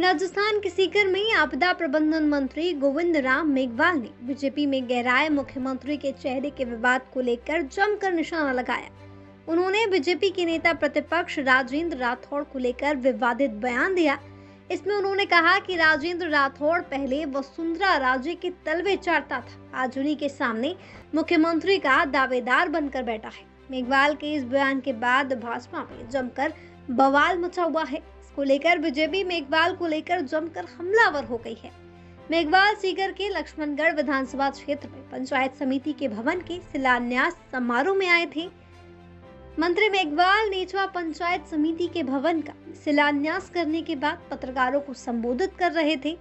राजस्थान के सीकर में आपदा प्रबंधन मंत्री गोविंद राम मेघवाल ने बीजेपी में गहराए मुख्यमंत्री के चेहरे के विवाद को लेकर जमकर निशाना लगाया। उन्होंने बीजेपी के नेता प्रतिपक्ष राजेंद्र राठौड़ को लेकर विवादित बयान दिया। इसमें उन्होंने कहा कि राजेंद्र राठौड़ पहले वसुंधरा राजे के तलवे चाटता था। आज उन्हीं के सामने मुख्यमंत्री का दावेदार बनकर बैठा है। मेघवाल के इस बयान के बाद भाजपा में जमकर बवाल मचा हुआ है। इसको लेकर बीजेपी मेघवाल को लेकर जमकर हमलावर हो गई है। मेघवाल सीकर के लक्ष्मणगढ़ विधानसभा क्षेत्र में पंचायत समिति के भवन के शिलान्यास समारोह में आए थे। मंत्री मेघवाल नेचवा पंचायत समिति के भवन का शिलान्यास करने के बाद पत्रकारों को संबोधित कर रहे थे।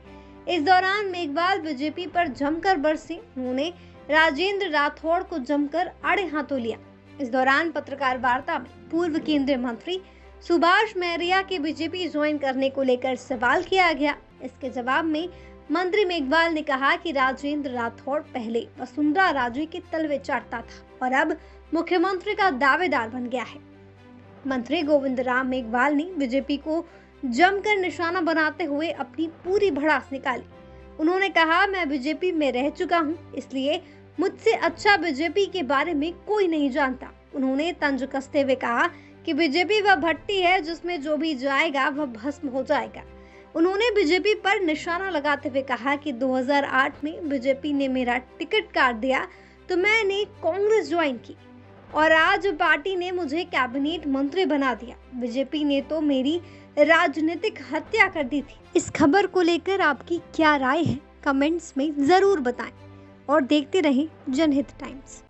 इस दौरान मेघवाल बीजेपी पर जमकर बरसे। उन्होंने राजेंद्र राठौड़ को जमकर आड़े हाथों लिया। इस दौरान पत्रकार वार्ता में पूर्व केंद्रीय मंत्री सुभाष मैरिया के बीजेपी ज्वाइन करने को लेकर सवाल किया गया। इसके जवाब में मंत्री मेघवाल ने कहा कि राजेंद्र राठौड़ पहले वसुंधरा राजे के तलवे चाटता था और अब मुख्यमंत्री का दावेदार बन गया है। मंत्री गोविंद राम मेघवाल ने बीजेपी को जमकर निशाना बनाते हुए अपनी पूरी भड़ास निकाली। उन्होंने कहा, मैं बीजेपी में रह चुका हूँ, इसलिए मुझसे अच्छा बीजेपी के बारे में कोई नहीं जानता। उन्होंने तंज कसते हुए कहा कि बीजेपी वह भट्टी है जिसमें जो भी जाएगा, वह भस्म हो जाएगा। उन्होंने बीजेपी पर निशाना लगाते हुए कहा कि 2008 में बीजेपी ने मेरा टिकट काट दिया तो मैंने कांग्रेस ज्वाइन की और आज पार्टी ने मुझे कैबिनेट मंत्री बना दिया। बीजेपी ने तो मेरी राजनीतिक हत्या कर दी थी। इस खबर को लेकर आपकी क्या राय है? कमेंट्स में ज़रूर बताएँ और देखते रहें जनहित टाइम्स।